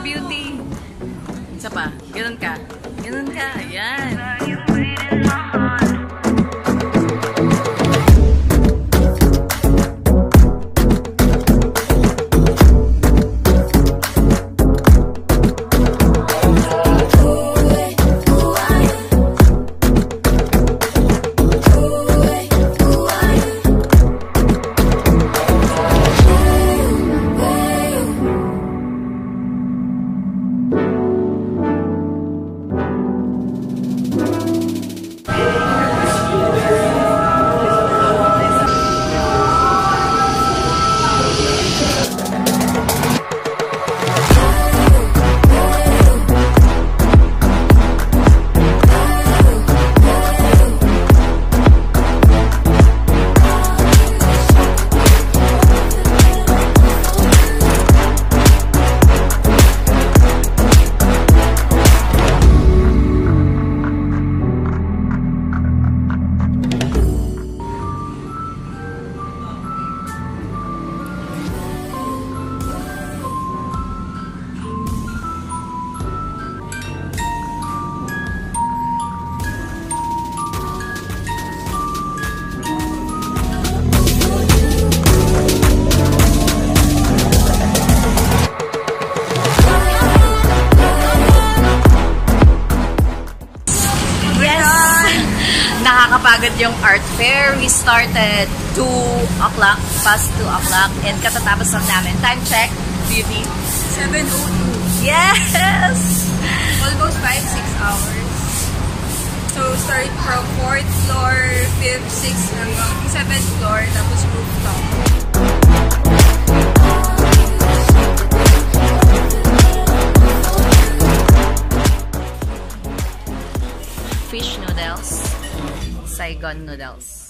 beauty. Isa pa. Ganun ka. Ganun ka. Yan. Nakakapagod yung art fair. We started 2 o'clock, past 2 o'clock, and katatapos lang namin. Time check, beauty. 7.02. Yes! Almost 5-6 hours. So, start from 4th floor, 5th, 6th, hanggang 7th floor, tapos Saigon noodles.